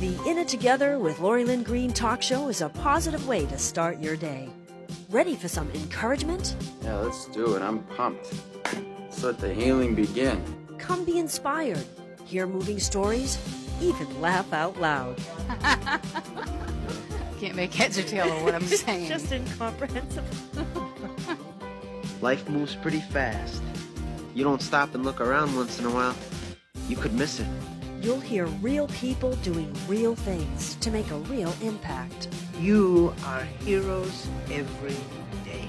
The In It Together with Lori Lynn Greene talk show is a positive way to start your day. Ready for some encouragement? Yeah, let's do it. I'm pumped. Let's let the healing begin. Come be inspired, hear moving stories, even laugh out loud. Can't make heads or tail of what I'm saying. Just incomprehensible. Life moves pretty fast. You don't stop and look around once in a while, you could miss it. You'll hear real people doing real things to make a real impact. You are heroes every day.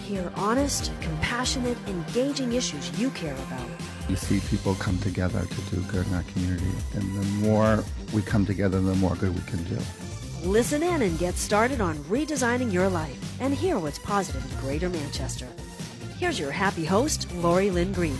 Hear honest, compassionate, engaging issues you care about. You see people come together to do good in our community, and the more we come together, the more good we can do. Listen in and get started on redesigning your life and hear what's positive in Greater Manchester. Here's your happy host, Lori Lynn Greene.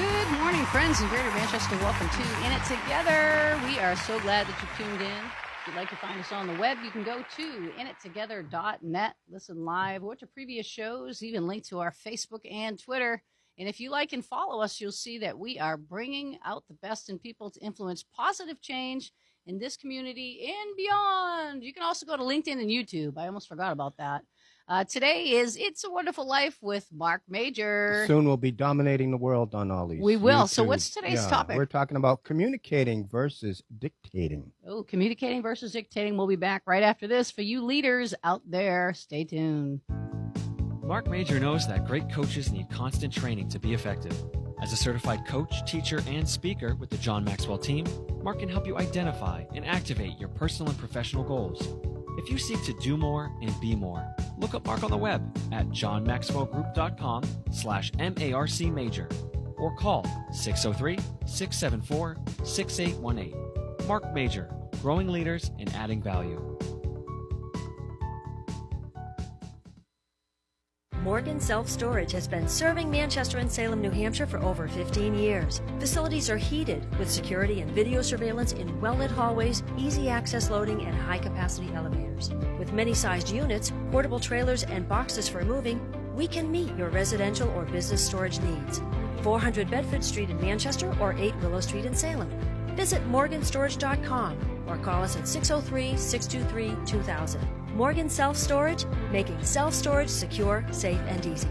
Good morning, friends in Greater Manchester. Welcome to In It Together. We are so glad that you tuned in. If you'd like to find us on the web, you can go to inittogether.net, listen live, watch our previous shows, even link to our Facebook and Twitter. And if you like and follow us, you'll see that we are bringing out the best in people to influence positive change in this community and beyond. You can also go to LinkedIn and YouTube. I almost forgot about that. Uh, today is It's a Wonderful Life with Marc Major. Soon we'll be dominating the world on all these. We will. So what's today's Yeah, topic? We're talking about communicating versus dictating. Oh, communicating versus dictating. We'll be back right after this. For you leaders out there, stay tuned. Marc Major knows that great coaches need constant training to be effective. As a certified coach, teacher, and speaker with the John Maxwell team, Marc can help you identify and activate your personal and professional goals. If you seek to do more and be more, look up Marc on the web at johnmaxwellgroup.com slash MARC major or call 603-674-6818. Marc Major, growing leaders and adding value. Morgan Self Storage has been serving Manchester and Salem, New Hampshire for over 15 years. Facilities are heated with security and video surveillance in well lit hallways, easy access loading, and high capacity elevators. With many sized units, portable trailers, and boxes for moving, we can meet your residential or business storage needs. 400 Bedford Street in Manchester or 8 Willow Street in Salem. Visit morganstorage.com or call us at 603 623 2000. Morgan Self Storage, making self storage secure, safe, and easy.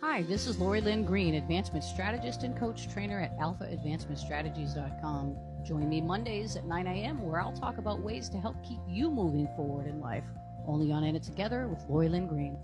Hi, this is Lori Lynn Greene, Advancement Strategist and Coach Trainer at AlphaAdvancementStrategies.com. Join me Mondays at 9 a.m., where I'll talk about ways to help keep you moving forward in life. Only on In It Together with Lori Lynn Greene.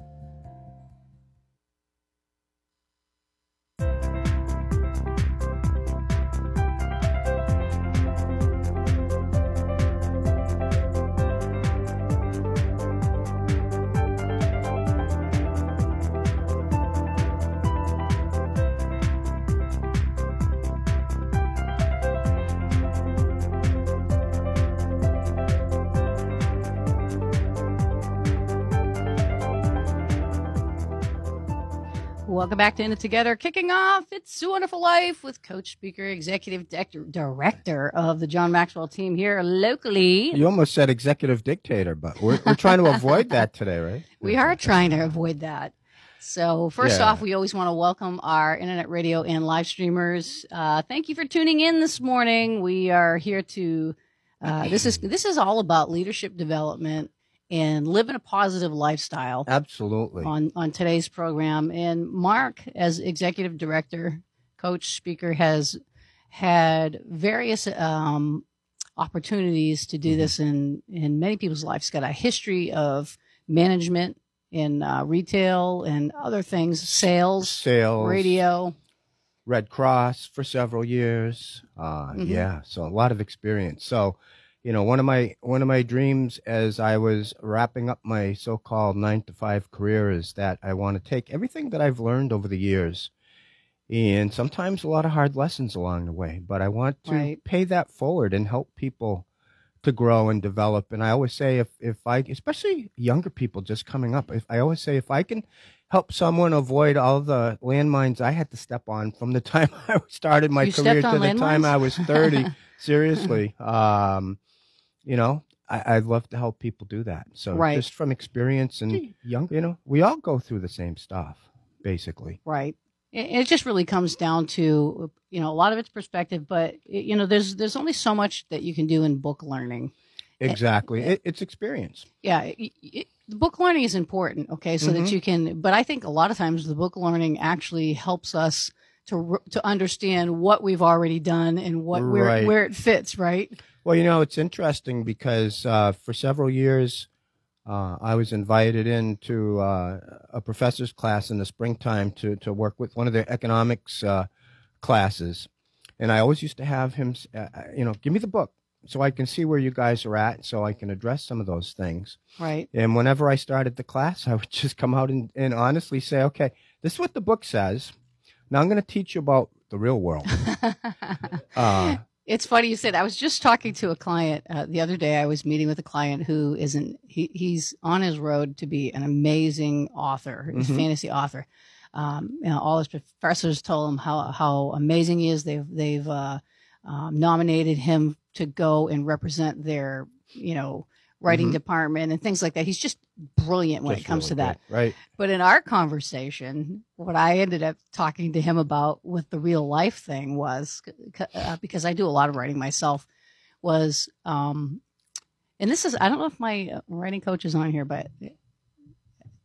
Welcome back to In It Together. Kicking off, it's a wonderful life with Coach, Speaker, Executive Director of the John Maxwell team here locally. You almost said executive dictator, but we're, we're trying to avoid that today, right? We are trying to avoid that. So, first Yeah. off, we always want to welcome our internet radio and live streamers. Uh, thank you for tuning in this morning. We are here to. Uh, this is this is all about leadership development and living a positive lifestyle Absolutely. on on today's program. And Marc, as executive director, coach, speaker, has had various um, opportunities to do this in in many people's lives. He's got a history of management in uh, retail and other things, sales, Sales, radio. Red Cross for several years. Uh, Mhm. Yeah, so a lot of experience. So, you know, one of my one of my dreams as I was wrapping up my so-called nine to five career is that I want to take everything that I've learned over the years, and sometimes a lot of hard lessons along the way, but I want to Right. pay that forward and help people to grow and develop. And I always say, if if I, especially younger people just coming up, if I always say, if I can help someone avoid all the landmines I had to step on from the time I started my You career to the time? I was thirty. seriously, um, you know, I, I'd love to help people do that. So Right. just from experience and young, you know, we all go through the same stuff, basically. Right. it, it just really comes down to you know a lot of it's perspective, but you know there's there's only so much that you can do in book learning. Exactly, it, it's experience. Yeah, it, it, book learning is important. Okay, so Mhm. that you can. But I think a lot of times the book learning actually helps us to to understand what we've already done and what where where it fits. Right. Well, you know, it's interesting because uh, for several years, uh, I was invited into uh, a professor's class in the springtime to, to work with one of their economics uh, classes. And I always used to have him, uh, uh, you know, give me the book so I can see where you guys are at, so I can address some of those things. Right. And whenever I started the class, I would just come out and, and honestly say, okay, this is what the book says. Now I'm going to teach you about the real world. Uh, It's funny you said. I was just talking to a client uh, the other day. I was meeting with a client who isn't. He, he's on his road to be an amazing author. Mhm. fantasy author. Um, you know, all his professors told him how how amazing he is. They've they've uh, um, nominated him to go and represent their you know writing Mhm. department and things like that. He's just brilliant when just it comes really to that. good, Right. But in our conversation, what I ended up talking to him about with the real life thing was uh, because I do a lot of writing myself was, um, and this is, I don't know if my uh, writing coach is on here, but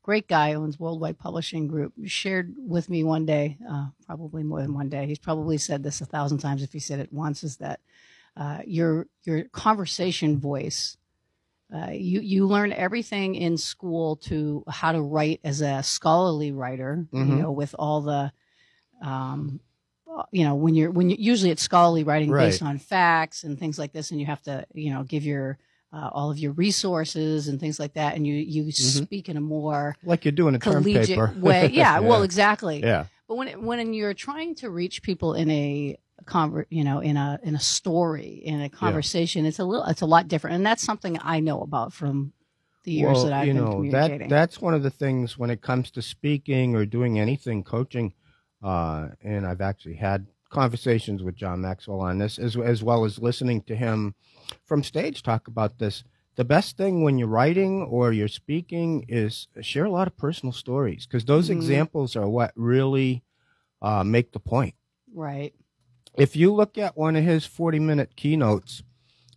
great guy owns Worldwide Publishing Group shared with me one day, uh, probably more than one day. He's probably said this a thousand times if he said it once is that, uh, your, your conversation voice uh, you you learn everything in school to how to write as a scholarly writer. You Mhm. know, with all the, um, you know, when you're when you usually it's scholarly writing based on facts and things like this, and you have to you know give your uh, all of your resources and things like that, and you you speak in a more Like you're doing a term paper. way. Yeah, well, exactly. Yeah. But when it, when you're trying to reach people in a conver- you know, in a in a story, in a conversation, it's a little it's a lot different, and that's something I know about from the years well, that I've you been know, communicating. That, that's one of the things when it comes to speaking or doing anything, coaching, uh, and I've actually had conversations with John Maxwell on this, as, as well as listening to him from stage talk about this. The best thing when you're writing or you're speaking is share a lot of personal stories because those Mhm. examples are what really uh, make the point right. If you look at one of his 40 minute keynotes,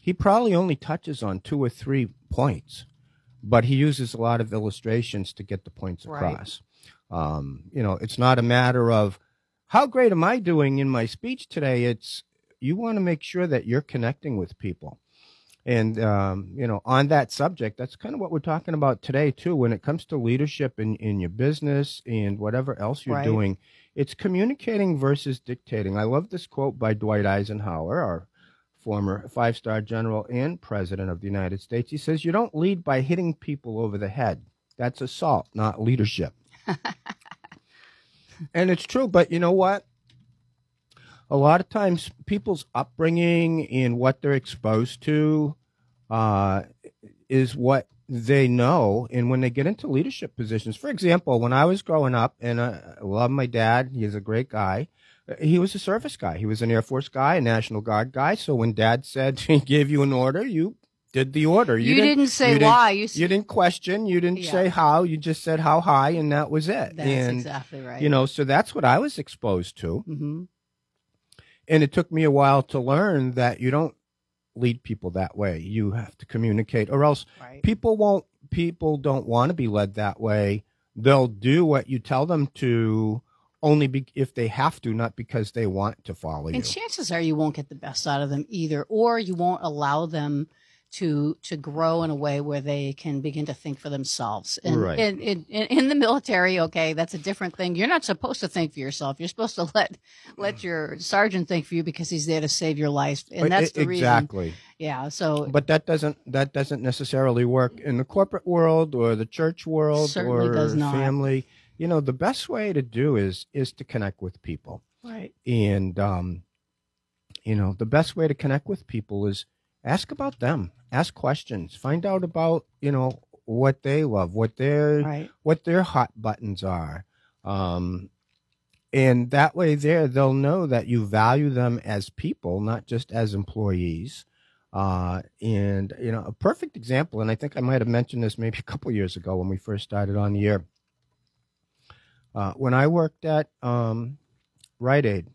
he probably only touches on two or three points, but he uses a lot of illustrations to get the points Right. across. Um, you know, it's not a matter of how great am I doing in my speech today? It's you want to make sure that you're connecting with people. And, um, you know, on that subject, that's kind of what we're talking about today, too. When it comes to leadership in, in your business and whatever else you're Right. doing, it's communicating versus dictating. I love this quote by Dwight Eisenhower, our former five star general and president of the United States. He says, You don't lead by hitting people over the head. That's assault, not leadership. and it's true, but you know what? A lot of times, people's upbringing and what they're exposed to uh, is what they know. And when they get into leadership positions, for example, when I was growing up, and I I love my dad, he's a great guy. He was a service guy. He was an Air Force guy, a National Guard guy. So when Dad said he gave you an order, you did the order. You, didn't, say you didn't- why. You, You didn't question. You didn't Yeah. say how. You just said how high, and that was it. That's and exactly right. you know, so that's what I was exposed to. hmm And it took me a while to learn that you don't lead people that way. You have to communicate, or else Right. people won't. People don't want to be led that way. They'll do what you tell them to, only be, if they have to, not because they want to follow you. And chances are you won't get the best out of them either, or you won't allow them to to grow in a way where they can begin to think for themselves. And Right. in, in, in, in the military, okay, that's a different thing. You're not supposed to think for yourself. You're supposed to let let your sergeant think for you because he's there to save your life, and But that's e- the reason. exactly. Yeah. So But that doesn't that doesn't necessarily work in the corporate world or the church world or family. You know, the best way to do is is to connect with people. right. and um, you know the best way to connect with people is ask about them ask questions find out about you know what they love what their Right. what their hot buttons are um, and that way there they'll know that you value them as people not just as employees uh, and you know a perfect example and i think i might have mentioned this maybe a couple years ago when we first started on the air Uh, when I worked at um, Rite Aid,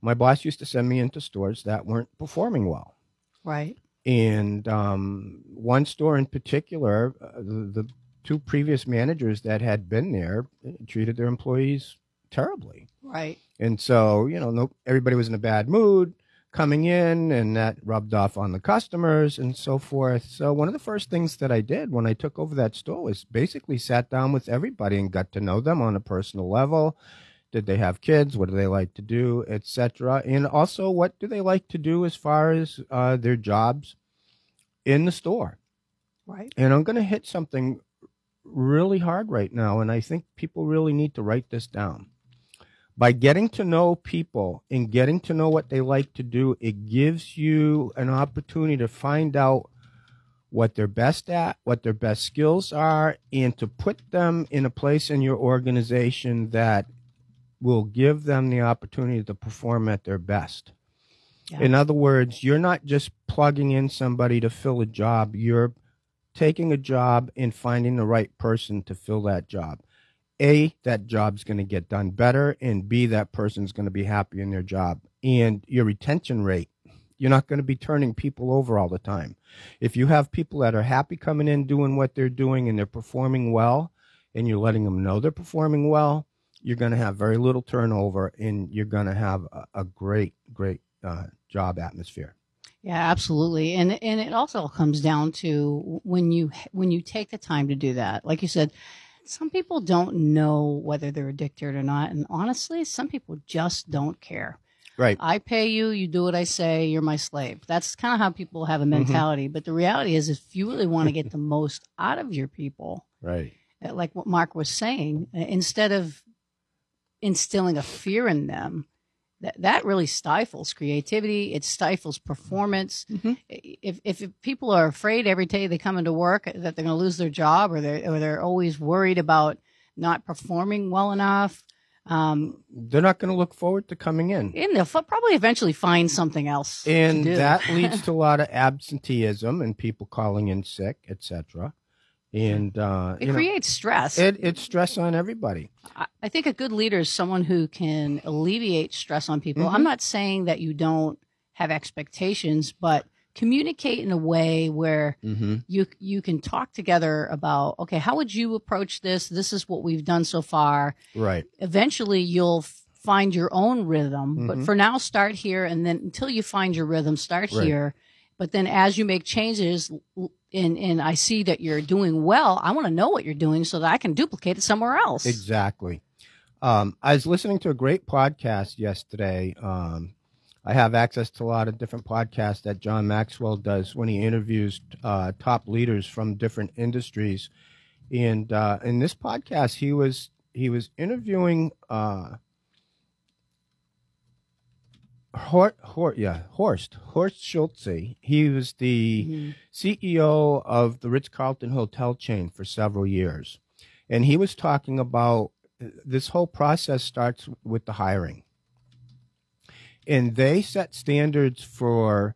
my boss used to send me into stores that weren't performing well. Right. And um, one store in particular, uh, the, the two previous managers that had been there uh, treated their employees terribly. Right. And so, you know, no, everybody was in a bad mood coming in, and that rubbed off on the customers and so forth. So, one of the first things that I did when I took over that store was basically sat down with everybody and got to know them on a personal level. Did they have kids? What do they like to do, etc. And also, what do they like to do as far as uh, their jobs in the store? Right. And I'm going to hit something really hard right now, and I think people really need to write this down by getting to know people and getting to know what they like to do, it gives you an opportunity to find out what they're best at, what their best skills are, and to put them in a place in your organization that will give them the opportunity to perform at their best. Yeah. In other words, you're not just plugging in somebody to fill a job, you're taking a job and finding the right person to fill that job. A, that job's going to get done better, and B, that person's going to be happy in their job. And your retention rate, you're not going to be turning people over all the time. If you have people that are happy coming in doing what they're doing and they're performing well, and you're letting them know they're performing well, you're going to have very little turnover and you're going to have a, a great, great uh, job atmosphere. Yeah, absolutely. And and it also comes down to when you when you take the time to do that. Like you said, some people don't know whether they're addicted or not. And honestly, some people just don't care. Right. I pay you, you do what I say, you're my slave. That's kind of how people have a Mm-hmm. mentality. But the reality is, if you really want to get the most out of your people, Right. uh, like what Marc was saying, uh, instead of instilling a fear in them, that, that really stifles creativity. It stifles performance. If, if if people are afraid every day they come into work that they're going to lose their job, or they or they're always worried about not performing well enough, um, They're not going to look forward to coming in. and they'll f- probably eventually find something else. and that leads to a lot of absenteeism and people calling in sick, etc. And uh, it you know, creates stress. it, it's stress on everybody. I- I think a good leader is someone who can alleviate stress on people. I'm not saying that you don't have expectations, but communicate in a way where Mm-hmm. you you can talk together about okay, how would you approach this? This is what we've done so far. Right. Eventually, you'll f- find your own rhythm, but Mhm. for now, start here, and then until you find your rhythm, start Right. here. But then, as you make changes, and and I see that you're doing well, I want to know what you're doing so that I can duplicate it somewhere else. Exactly. Um, I was listening to a great podcast yesterday. Um, I have access to a lot of different podcasts that John Maxwell does when he interviews uh, top leaders from different industries. And uh, in this podcast, he was he was interviewing uh, Hort, Hort, yeah, Horst Horst Schulze. He was the Mhm. CEO of the Ritz Carlton hotel chain for several years. And he was talking about uh, this whole process starts with the hiring. And they set standards for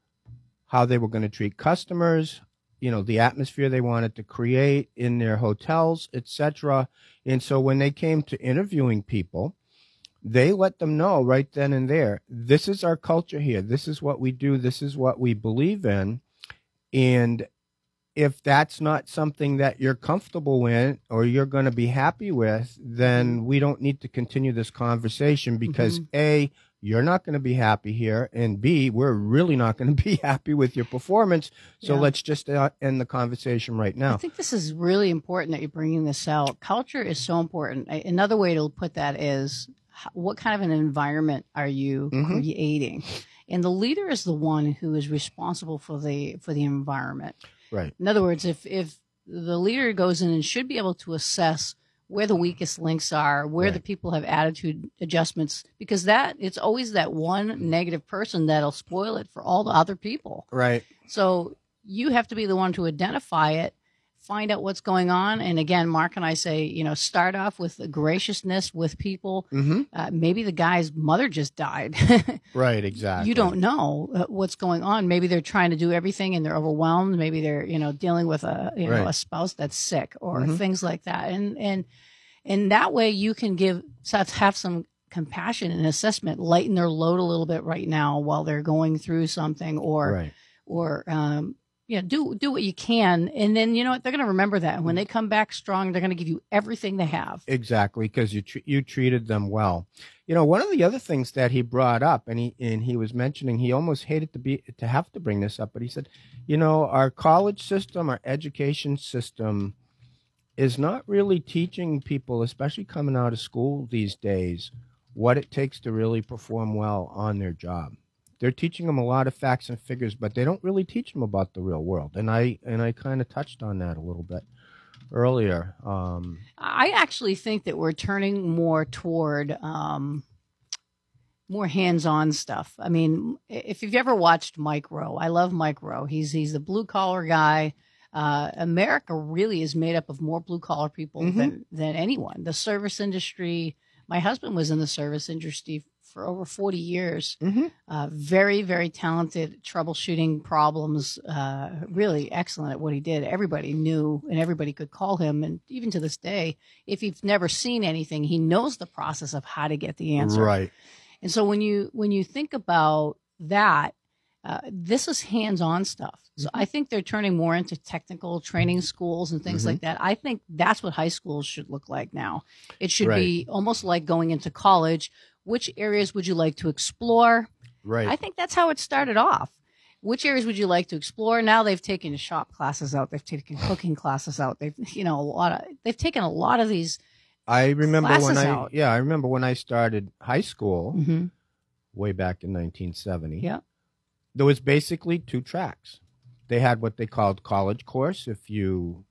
how they were going to treat customers, you know, the atmosphere they wanted to create in their hotels, etc. And so when they came to interviewing people, they let them know right then and there this is our culture here. This is what we do. This is what we believe in. And if that's not something that you're comfortable with or you're going to be happy with then we don't need to continue this conversation because a you're not going to be happy here and b we're really not going to be happy with your performance. So Yeah. let's just uh, end the conversation right now. I think this is really important that you're bringing this out. Culture is so important. Another way to put that is what kind of an environment are you Mhm. creating? And the leader is the one who is responsible for the for the environment. right In other words, if if the leader goes in and should be able to assess where the weakest links are, where the people have attitude adjustments, because that it's always that one negative person that'll spoil it for all the other people. right So you have to be the one to identify it, find out what's going on. And again, Marc and I say, you know, start off with the graciousness with people. mm-hmm. Uh, maybe the guy's mother just died. right exactly you don't know uh, what's going on. Maybe they're trying to do everything and they're overwhelmed. Maybe they're, you know, dealing with a, you know, Right. a spouse that's sick or Mhm. things like that. And, and, And that way you can give, have some compassion and assessment, lighten their load a little bit right now while they're going through something or, Right. or, um, yeah, do, do what you can. And then, you know what? They're going to remember that. When they come back strong, they're going to give you everything they have. Exactly, because you tr- you treated them well. You know, one of the other things that he brought up, and he and he was mentioning, he almost hated to be to have to bring this up, but he said, you know, our college system, our education system, is not really teaching people, especially coming out of school these days, what it takes to really perform well on their job. They're teaching them a lot of facts and figures, but they don't really teach them about the real world. And I and I kind of touched on that a little bit earlier. Um, I actually think that we're turning more toward um, more hands-on stuff. I mean, if you've ever watched Mike Rowe, I love Mike Rowe. He's he's the blue collar guy. Uh, America really is made up of more blue collar people Mhm. than than anyone. The service industry. My husband was in the service industry for over forty years. mhm. Uh, very very talented, troubleshooting problems. Uh, really excellent at what he did. Everybody knew, and everybody could call him. And even to this day, if you've never seen anything, he knows the process of how to get the answer. Right. And so when you when you think about that, uh, this is hands-on stuff. So Mm-hmm. I think they're turning more into technical training schools and things Mhm. like that. I think that's what high schools should look like now. It should Right. be almost like going into college. Which areas would you like to explore? Right. I think that's how it started off. Which areas would you like to explore? Now they've taken shop classes out. They've taken cooking classes out. They've, you know, a lot of, they've taken a lot of these. I remember when I out. yeah I remember when I started high school Mhm. way back in 1970. Yeah. There was basically two tracks. They had what they called college course if you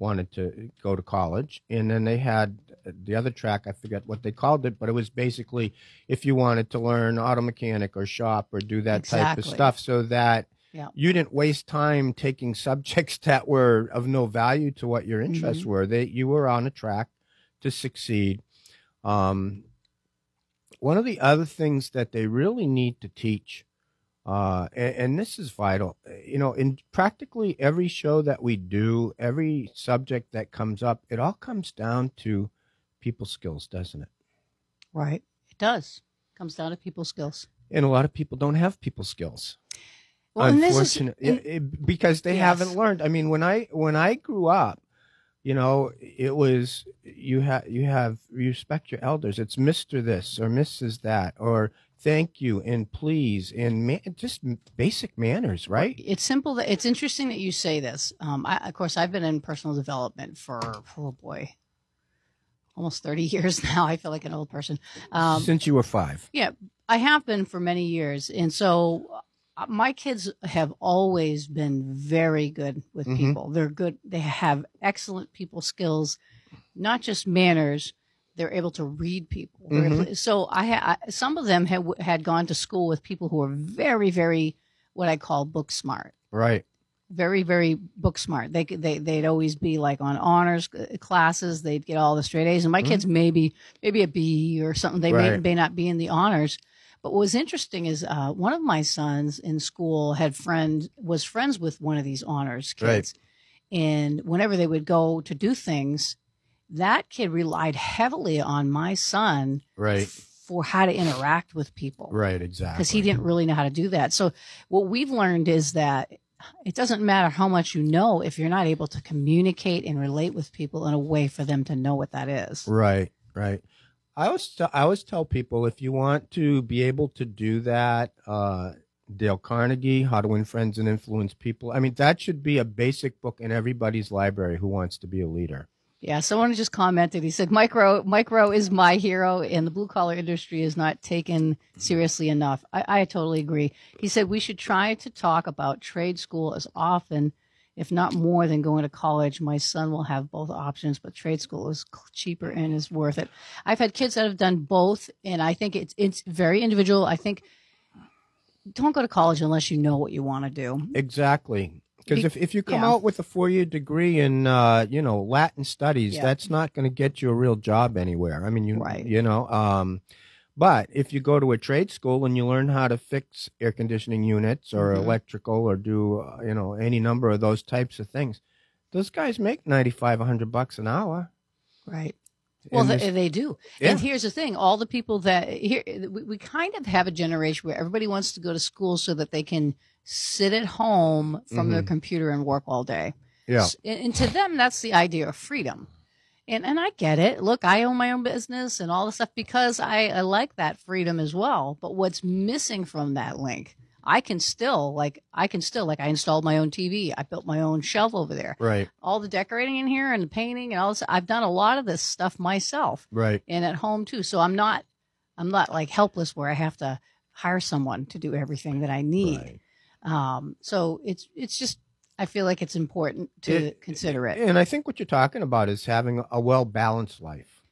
wanted to go to college, and then they had the other track. I forget what they called it, but it was basically if you wanted to learn auto mechanic or shop or do that type of stuff, so that Yeah. you didn't waste time taking subjects that were of no value to what your interests Mm-hmm. were. That you were on a track to succeed. Um, one of the other things that they really need to teach, uh, and, and this is vital, you know, in practically every show that we do, every subject that comes up, it all comes down to people skills, doesn't it? Right. It does. Comes down to people skills. And a lot of people don't have people skills. Well, and this is, and- because they Yes. haven't learned. I mean, when I when I grew up, you know, it was you have you have you respect your elders. It's Mister this or Mrs. that or thank you and please and ma- just basic manners, right? it's simple. That, it's interesting that you say this. Um, I, of course, I've been in personal development for oh boy, almost thirty years now. I feel like an old person. Um, Since you were five, yeah, I have been for many years, and so uh, my kids have always been very good with Mhm. people. They're good. They have excellent people skills, not just manners. They're able to read people. Able to- so I ha- I- some of them had had gone to school with people who were very, very what I call book smart. Right? very very book smart. They could- they they'd always be like on honors uh, classes. They'd get all the straight a's. And my kids maybe maybe a b or something. They may, Mm-hmm. Right. may not be in the honors. But what was interesting is uh, one of my sons in school had friend was friends with one of these honors kids. And whenever they would go to do things that kid relied heavily on my son Right, for how to interact with people right, exactly. because he didn't really know how to do that. So what we've learned is that it doesn't matter how much you know if you're not able to communicate and relate with people in a way for them to know what that is. Right, right. I always I always tell people if you want to be able to do that, uh, Dale Carnegie, How to Win Friends and Influence People. I mean, that should be a basic book in everybody's library who wants to be a leader. Yeah, someone just commented. He said, "Mike Rowe, micro is my hero, and the blue collar industry is not taken seriously enough." I, I totally agree. He said we should try to talk about trade school as often, if not more, than going to college. My son will have both options, but trade school is cheaper and is worth it. I've had kids that have done both, and I think it's it's very individual. I think don't go to college unless you know what you want to do. Exactly. Because if, if you come yeah. out with a four year degree in uh, you know Latin studies, Yeah. that's not going to get you a real job anywhere. I mean, you Right. you know. Um, but if you go to a trade school and you learn how to fix air conditioning units or Mhm. electrical or do uh, you know any number of those types of things, those guys make ninety five, hundred bucks an hour. Right. Well, they, they do. Yeah. And here's the thing: all the people that here, we, we kind of have a generation where everybody wants to go to school so that they can sit at home from their Mhm. computer and work all day. yeah, S- And, and to them, that's the idea of freedom. And and I get it. Look, I own my own business and all the stuff because I, I like that freedom as well. But what's missing from that link? I can still like I can still like I installed my own TV. I built my own shelf over there. right, All the decorating in here and the painting and all this. I've done a lot of this stuff myself right. and at home too. So I'm not I'm not like helpless where I have to hire someone to do everything that I need. Right. Um, so it's it's just I feel like it's important to It- consider it. And I think what you're talking about is having a well balanced life.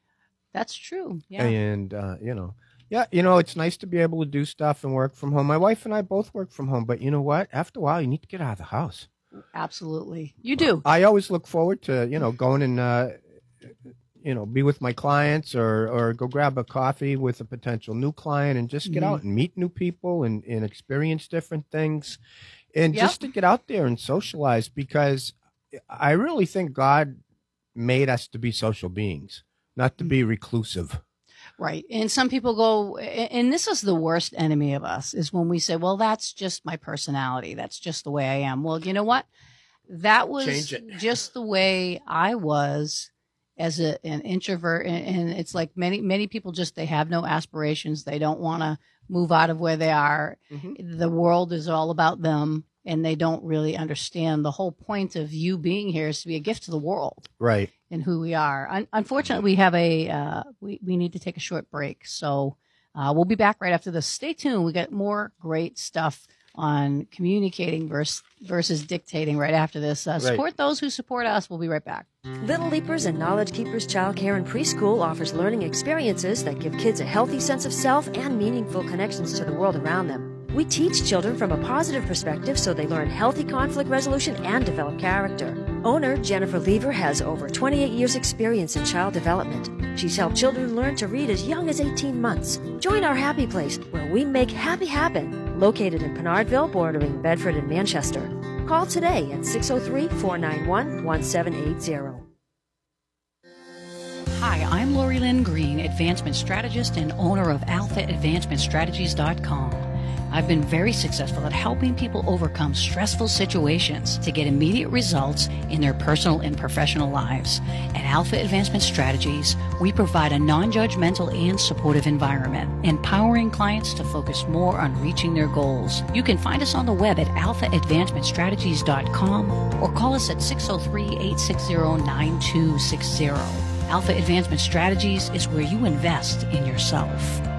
That's true. Yeah. And uh, you know, yeah, you know, it's nice to be able to do stuff and work from home. My wife and I both work from home, but you know what? After a while, you need to get out of the house. Absolutely. You do. I always look forward to you know going and uh, you know be with my clients or or go grab a coffee with a potential new client and just get Mhm. out and meet new people and and experience different things and Yep. just to get out there and socialize because I really think God made us to be social beings, not to be reclusive. Right. And some people go, and this is the worst enemy of us is when we say, well, that's just my personality. That's just the way I am. Well, you know what? That was just the way I was as a, an introvert. And, and it's like many, many people just, they have no aspirations. They don't want to move out of where they are. Mm-hmm. The world is all about them and they don't really understand the whole point of you being here is to be a gift to the world Right. And who we are. Un- unfortunately, we have a uh, we we need to take a short break, so uh, we'll be back right after this. Stay tuned. We got more great stuff on communicating versus versus dictating right after this. Uh, Right. Support those who support us. We'll be right back. Little Leapers and Knowledge Keepers Childcare and Preschool offers learning experiences that give kids a healthy sense of self and meaningful connections to the world around them. We teach children from a positive perspective so they learn healthy conflict resolution and develop character. Owner Jennifer Lever has over 28 years' experience in child development. She's helped children learn to read as young as 18 months. Join our happy place where we make happy happen, located in Pinardville, bordering Bedford and Manchester. Call today at 603 491 1780. Hi, I'm Lori Lynn Greene, advancement strategist and owner of AlphaAdvancementStrategies.com. I've been very successful at helping people overcome stressful situations to get immediate results in their personal and professional lives. At Alpha Advancement Strategies, we provide a non judgmental and supportive environment, empowering clients to focus more on reaching their goals. You can find us on the web at alphaadvancementstrategies.com or call us at 603 860 9260. Alpha Advancement Strategies is where you invest in yourself.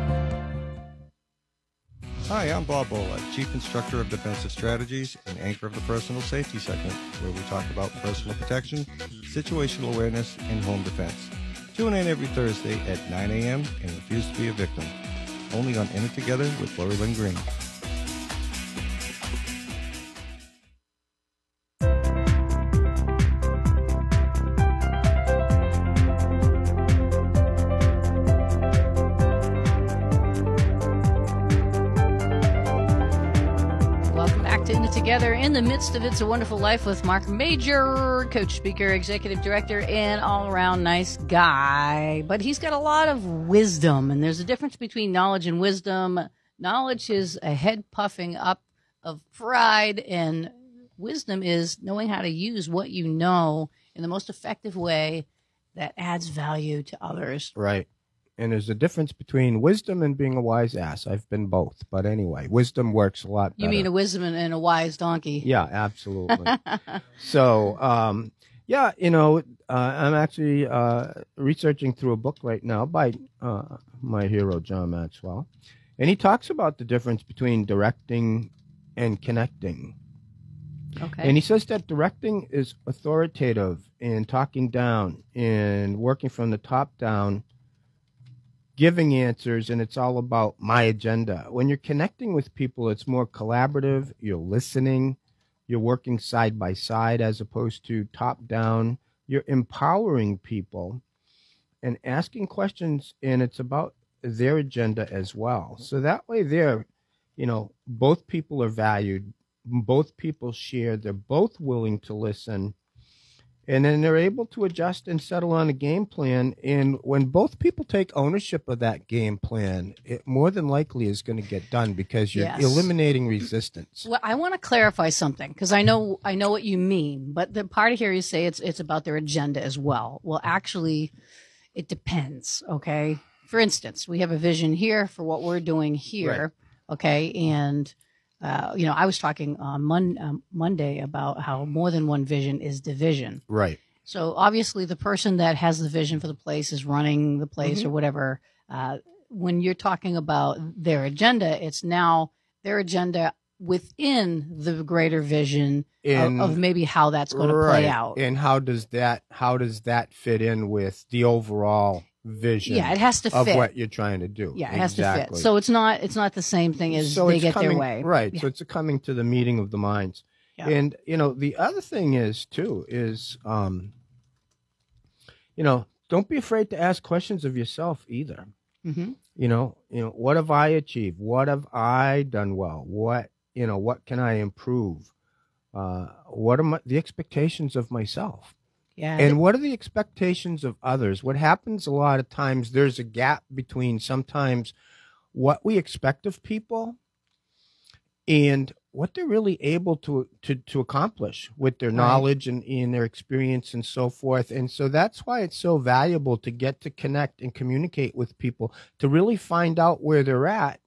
Hi, I'm Bob Bola, Chief Instructor of Defensive Strategies and anchor of the Personal Safety segment, where we talk about personal protection, situational awareness, and home defense. Tune in every Thursday at 9 a.m. and refuse to be a victim. Only on In It Together with Lori Lynn Greene. In the midst of It's a Wonderful Life with Marc Major, coach, speaker, executive director, and all around nice guy. But he's got a lot of wisdom, and there's a difference between knowledge and wisdom. Knowledge is a head puffing up of pride, and wisdom is knowing how to use what you know in the most effective way that adds value to others. Right. And there's a difference between wisdom and being a wise ass. I've been both, but anyway, wisdom works a lot. You mean a wisdom and- and a wise donkey? Yeah, absolutely. so, um, yeah, you know, uh, I'm actually uh, researching through a book right now by uh, my hero John Maxwell, and he talks about the difference between directing and connecting. Okay. And he says that directing is authoritative and talking down and working from the top down, giving answers, and it's all about my agenda. When you're connecting with people, it's more collaborative, you're listening, you're working side by side as opposed to top down. You're empowering people and asking questions, and it's about their agenda as well. So that way, they're, you know, both people are valued, both people share, they're both willing to listen, and then they're able to adjust and settle on a game plan. And when both people take ownership of that game plan, it more than likely is going to get done because you're Yes. eliminating resistance. Well, I want to clarify something because I know I know what you mean, but the part of here you say it's it's about their agenda as well. Well, actually, it depends. Okay, for instance, we have a vision here for what we're doing here. Okay, and uh, you know, I was talking on Mon- um, Monday about how more than one vision is division. Right. So obviously, the person that has the vision for the place is running the place or whatever. Uh, when you're talking about their agenda, it's now their agenda within the greater vision In- of, of maybe how that's going to play out. And how does that how does that fit in with the overall vision? Yeah, it has to of fit. what you're trying to do. yeah, it has to fit. So it's not it's not the same thing as so they get coming, their way. Right. Yeah. So it's a coming to the meeting of the minds. Yeah. And you know, the other thing is too is um you know, don't be afraid to ask questions of yourself either. Mhm. You know, you know, what have I achieved? What have I done well? What you know, what can I improve? Uh, what are my, the expectations of myself? Yeah. And what are the expectations of others? What happens a lot of times, there's a gap between sometimes what we expect of people and what they're really able to to, to accomplish with their Right. knowledge and, and their experience and so forth. And so that's why it's so valuable to get to connect and communicate with people to really find out where they're at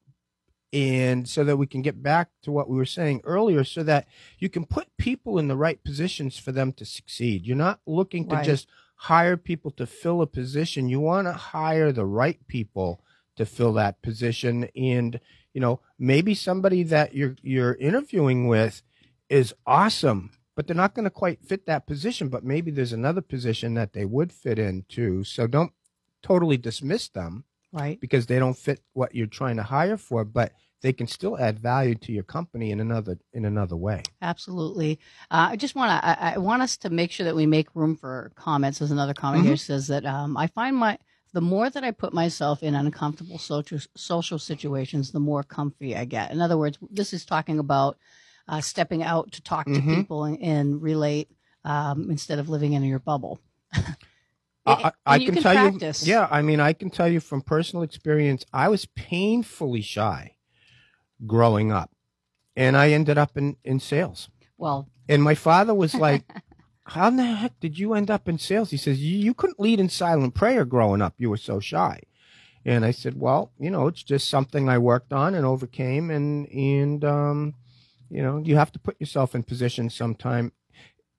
and so that we can get back to what we were saying earlier so that you can put people in the right positions for them to succeed. You're not looking to Right. just hire people to fill a position. You want to hire the right people to fill that position. And you know maybe somebody that you're you're interviewing with is awesome but they're not going to quite fit that position but maybe there's another position that they would fit into so don't totally dismiss them right. because they don't fit what you're trying to hire for, but they can still add value to your company in another in another way. Absolutely. Uh, I just want to. I, I want us to make sure that we make room for comments. There's another comment here says that um, I find my the more that I put myself in uncomfortable social social situations, the more comfy I get. In other words, this is talking about uh, stepping out to talk to Mhm. people and, and relate um, instead of living in your bubble. I, I, I can, can tell practice. you, yeah. I mean, I can tell you from personal experience. I was painfully shy growing up, and I ended up in in sales. Well, And my father was like, "How in the heck did you end up in sales?" He says, "You, you couldn't lead in silent prayer growing up. You were so shy." And I said, "Well, you know, it's just something I worked on and overcame, and and um, you know, you have to put yourself in position sometime."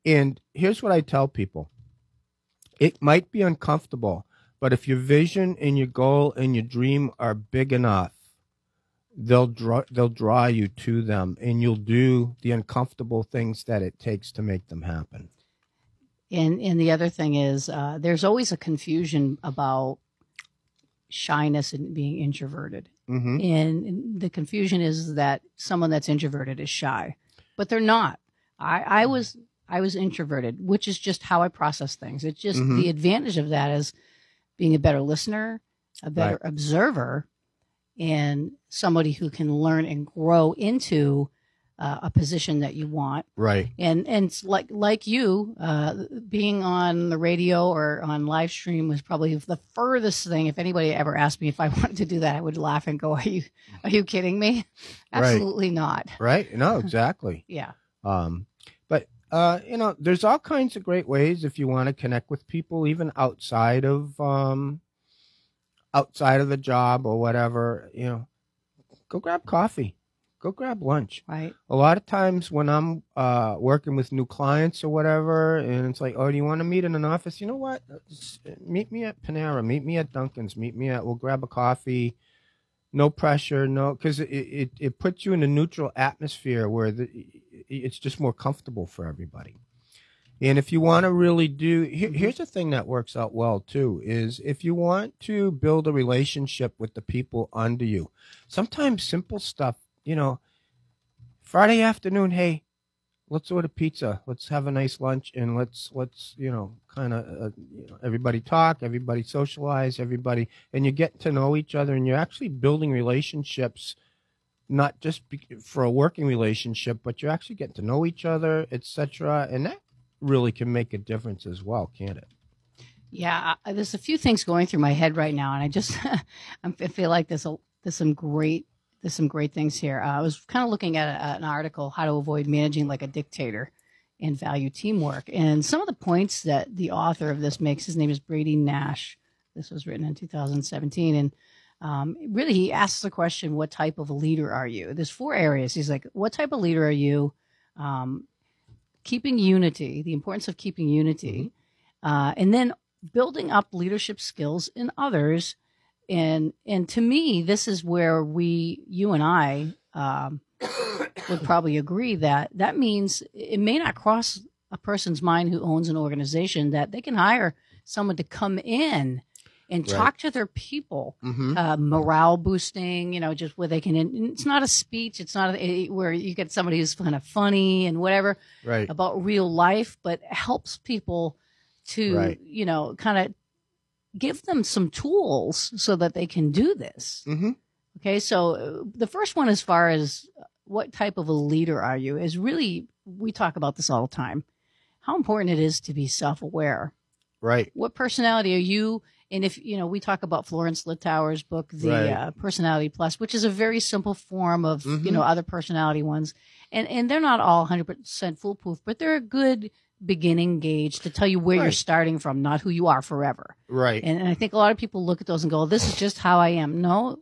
And here's what I tell people: it might be uncomfortable, but if your vision and your goal and your dream are big enough, they'll draw they'll draw you to them and you'll do the uncomfortable things that it takes to make them happen And and the other thing is, uh, there's always a confusion about shyness and being introverted. mm-hmm. And the confusion is that someone that's introverted is shy, but they're not. I, I was I was introverted, which is just how I process things. It's just Mhm. the advantage of that is being a better listener, a better observer, and somebody who can learn and grow into uh, a position that you want. Right. And and it's like like you uh being on the radio or on live stream was probably the furthest thing. If anybody ever asked me if i wanted to do that i would laugh and go are you are you kidding me? Right. absolutely not. Right. No exactly. Yeah. Um uh you know there's all kinds of great ways if you want to connect with people even outside of um outside of the job or whatever you know go grab coffee go grab lunch right a lot of times when I'm uh, working with new clients or whatever, and it's like, oh, do you want to meet in an office? You know what? S- Meet me at Panera. Meet me at Dunkin's. Meet me at. We'll grab a coffee. No pressure. No, because it, it it puts you in a neutral atmosphere where the, it's just more comfortable for everybody. And if you want to really do, here, here's the thing that works out well too is if you want to build a relationship with the people under you, sometimes simple stuff, you know, Friday afternoon, hey, let's order pizza. Let's have a nice lunch and let's let's you know kind of uh, you know, everybody talk, everybody socialize, everybody, and you get to know each other, and you're actually building relationships, not just be, for a working relationship, but you're actually getting to know each other, etc. And that really can make a difference as well, can't it? Yeah, there's a few things going through my head right now, and I just I feel like there's a, there's some great there's some great things here. Uh, I was kind of looking at a, an article, "How to Avoid Managing Like a Dictator," and value teamwork. And some of the points that the author of this makes, his name is Brady Nash. This was written in 2017, and um, really he asks the question, "What type of a leader are you?" There's four areas. He's like, "What type of leader are you?" Um, keeping unity, the importance of keeping unity, mm-hmm. uh, and then building up leadership skills in others. And and to me, this is where we, you and I, um, would probably agree that that means it may not cross a person's mind who owns an organization that they can hire someone to come in and right. talk to their people, mm-hmm. uh, morale boosting, you know, just where they can. It's not a speech. It's not a, where you get somebody who's kind of funny and whatever right. about real life, but helps people to, right. you know, kind of give them some tools so that they can do this. Mm-hmm. Okay. So uh, the first one, as far as what type of a leader are you, is really, we talk about this all the time, how important it is to be self aware. Right. What personality are you? And if, you know, we talk about Florence Littauer's book, The right. uh, Personality Plus, which is a very simple form of, mm-hmm. you know, other personality ones. And, and they're not all 100% foolproof, but they're a good beginning gauge to tell you where right. you're starting from, not who you are forever. Right. And, and I think a lot of people look at those and go, this is just how I am. No,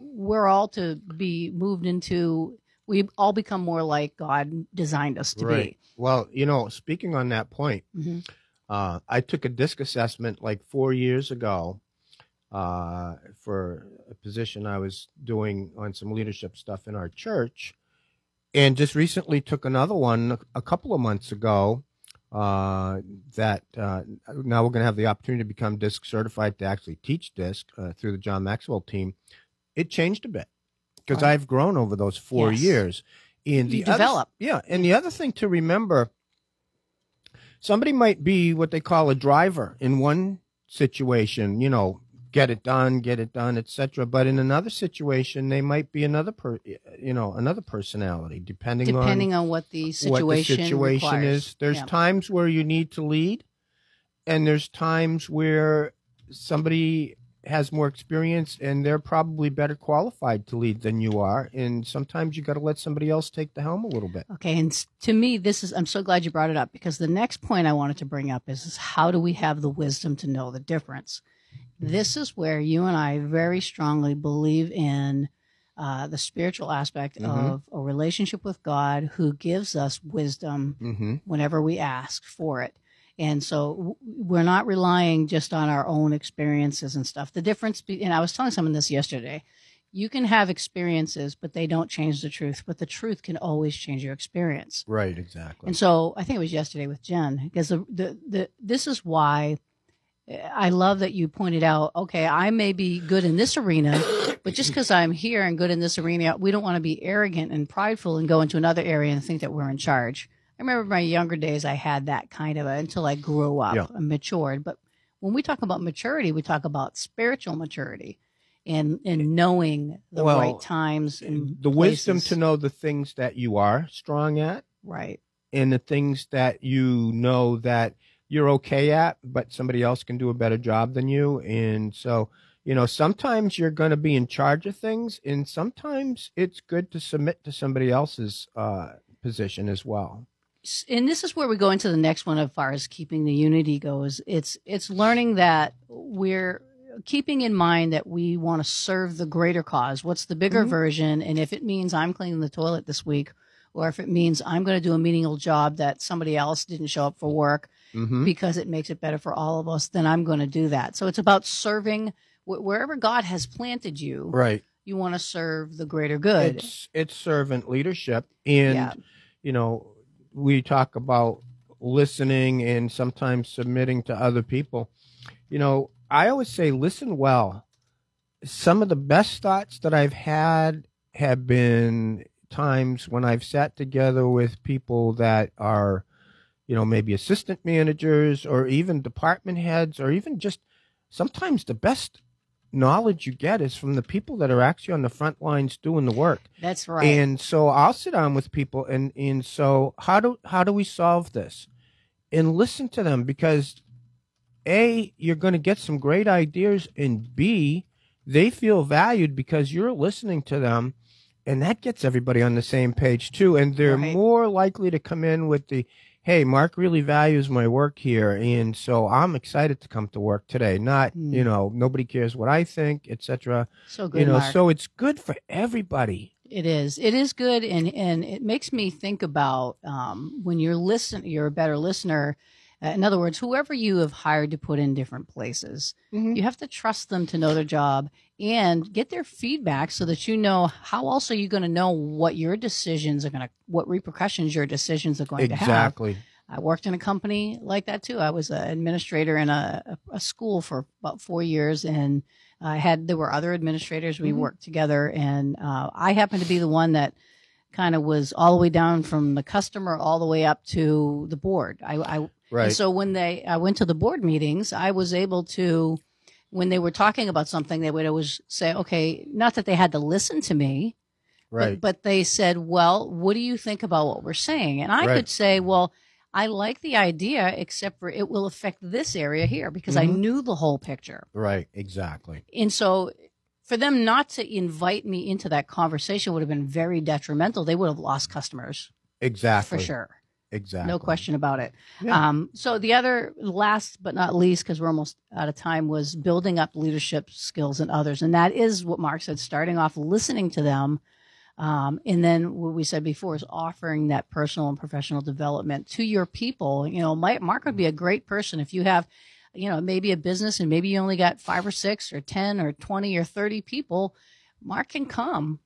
we're all to be moved into, we all become more like God designed us to right. be. Well, you know, speaking on that point, mm-hmm. Uh, I took a DISC assessment like four years ago uh, for a position I was doing on some leadership stuff in our church, and just recently took another one a couple of months ago. Uh, that uh, now we're going to have the opportunity to become DISC certified to actually teach DISC uh, through the John Maxwell team. It changed a bit because right. I've grown over those four yes. years. And you the develop, other, yeah. And the other thing to remember somebody might be what they call a driver in one situation, you know, get it done, get it done, etc. But in another situation, they might be another per, you know, another personality, depending, depending on, on what the situation, what the situation requires. is. There's yeah. times where you need to lead, and there's times where somebody has more experience and they're probably better qualified to lead than you are and sometimes you got to let somebody else take the helm a little bit okay and to me this is i'm so glad you brought it up because the next point i wanted to bring up is, is how do we have the wisdom to know the difference this is where you and i very strongly believe in uh, the spiritual aspect mm-hmm. of a relationship with god who gives us wisdom mm-hmm. whenever we ask for it and so we're not relying just on our own experiences and stuff. The difference, be, and I was telling someone this yesterday, you can have experiences, but they don't change the truth. But the truth can always change your experience. Right, exactly. And so I think it was yesterday with Jen, because the, the, the this is why eh, I love that you pointed out, okay, I may be good in this arena, but just because I'm here and good in this arena, we don't want to be arrogant and prideful and go into another area and think that we're in charge. I remember my younger days, I had that kind of a, until I grew up yeah. and matured. But when we talk about maturity, we talk about spiritual maturity and and knowing the well, right times and the places. wisdom to know the things that you are strong at, right, and the things that you know that you're okay at, but somebody else can do a better job than you, and so you know sometimes you're going to be in charge of things, and sometimes it's good to submit to somebody else's uh, position as well and this is where we go into the next one as far as keeping the unity goes. It's it's learning that we're keeping in mind that we want to serve the greater cause. What's the bigger mm-hmm. version? And if it means i'm cleaning the toilet this week or if it means i'm going to do a menial job that somebody else didn't show up for work mm-hmm. because it makes it better for all of us then i'm going to do that. So it's about serving wherever god has planted you right. you want to serve the greater good. It's it's servant leadership. And yeah. you know we talk about listening and sometimes submitting to other people. You know, I always say listen well. Some of the best thoughts that I've had have been times when I've sat together with people that are, you know, maybe assistant managers or even department heads or even just sometimes the best knowledge you get is from the people that are actually on the front lines doing the work. That's right. And so I'll sit down with people and and so how do how do we solve this? and listen to them because a you're going to get some great ideas and b they feel valued because you're listening to them and that gets everybody on the same page too and they're Right. more likely to come in with the hey marc really values my work here and so i'm excited to come to work today not Hmm. you know nobody cares what i think etc So good, you know Marc. so it's good for everybody It is. It is good, and and it makes me think about um, when you're listen. You're a better listener. Uh, in other words, whoever you have hired to put in different places, Mhm. you have to trust them to know their job and get their feedback so that you know how else are you going to know what your decisions are going to, what repercussions your decisions are going to have. exactly I worked in a company like that too. I was an administrator in a, a, school for about four years, and I had there were other administrators. We Mhm. worked together, and uh, I happened to be the one that kind of was all the way down from the customer all the way up to the board. I, I right and so when they I went to the board meetings, I was able to when they were talking about something, they would always say, "Okay," not that they had to listen to me, right but, but they said, well, what do you think about what we're saying? And I Right. could say, well, I like the idea, except for it will affect this area here because I Mhm. knew the whole picture. right exactly And so for them not to invite me into that conversation would have been very detrimental. They would have lost customers exactly for sure. Exactly No question about it. Yeah. Um, so the other last but not least, because we're almost out of time, was building up leadership skills in others, and that is what Marc said. Starting off listening to them, um, and then what we said before is offering that personal and professional development to your people. You know, my, Marc would be a great person if you have, you know, maybe a business and maybe you only got five or six or ten or twenty or thirty people. Marc can come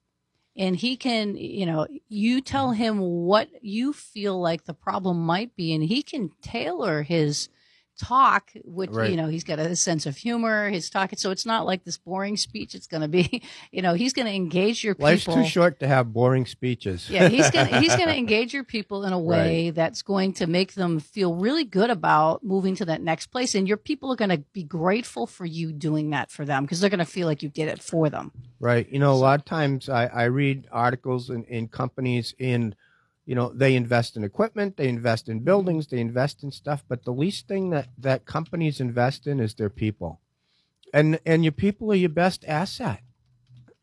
and he can you know you tell him what you feel like the problem might be and he can tailor his talk which Right. you know he's got a sense of humor his talk so it's not like this boring speech it's going to be you know he's going to engage your people Life's too short to have boring speeches. yeah, he's gonna he's gonna engage your people in a way that's going to make them feel really good about moving to that next place, and your people are gonna be grateful for you doing that for them because they're gonna feel like you did it for them. Right. You know, a lot of times I, I read articles in, in companies in, you know, they invest in equipment, they invest in buildings, they invest in stuff, but the least thing that, that companies invest in is their people. And and your people are your best asset.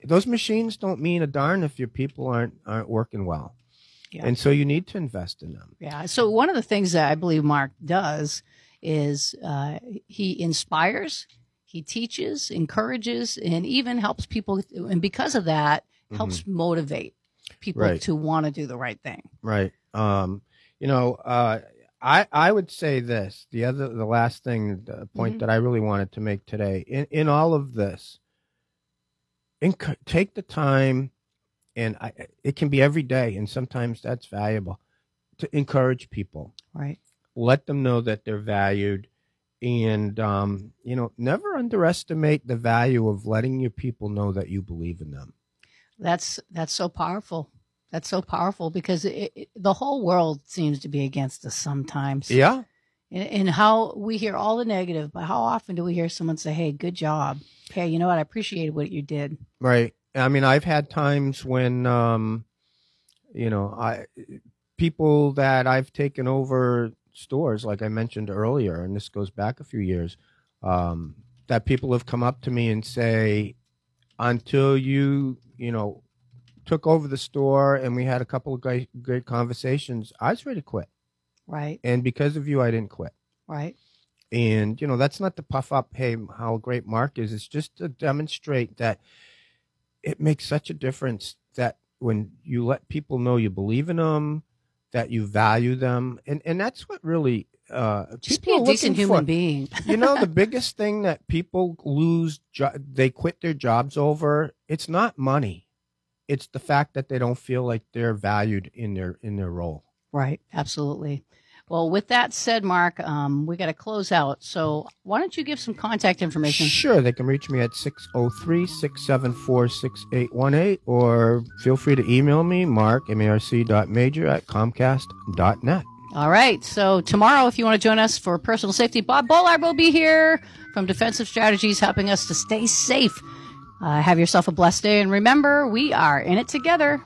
Those machines don't mean a darn if your people aren't aren't working well. Yeah. And so you need to invest in them. Yeah. So one of the things that I believe Marc does is uh, he inspires, he teaches, encourages, and even helps people. And because of that, helps motivate people Mm-hmm. Right. to want to do the right thing. Right. Um, you know, uh, I I would say this. The other, the last thing, the point Mhm. that I really wanted to make today, in in all of this, enc- take the time, and I, it can be every day, and sometimes that's valuable, to encourage people. Right. Let them know that they're valued, and um, you know, never underestimate the value of letting your people know that you believe in them. That's that's so powerful. That's so powerful because it, it, the whole world seems to be against us sometimes. Yeah. And, and how we hear all the negative, but how often do we hear someone say, "Hey, good job. Hey, you know what? I appreciated what you did." Right. I mean, I've had times when, um, you know, I people that I've taken over stores, like I mentioned earlier, and this goes back a few years, um, that people have come up to me and say, until you, you know, took over the store and we had a couple of great, great conversations, I was ready to quit. Right. And because of you, I didn't quit. Right. And, you know, that's not to puff up, hey, how great Marc is. It's just to demonstrate that it makes such a difference that when you let people know you believe in them, that you value them. And, and that's what really, uh, Just people be a decent human for. being. you know, the biggest thing that people lose, jo- they quit their jobs over, it's not money. It's the fact that they don't feel like they're valued in their, in their role. Right. Absolutely. Well, with that said, Marc, um, we got to close out. So why don't you give some contact information? Sure, they can reach me at 603 674 6818 or feel free to email me, marc, M-A-R-C dot major at comcast dot net. All right. So tomorrow, if you want to join us for personal safety, Bob Bollard will be here from Defensive Strategies, helping us to stay safe. Uh, have yourself a blessed day, and remember, we are in it together.